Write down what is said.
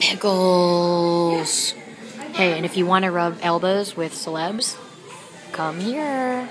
Pickles. Hey, and if you want to rub elbows with celebs, come here.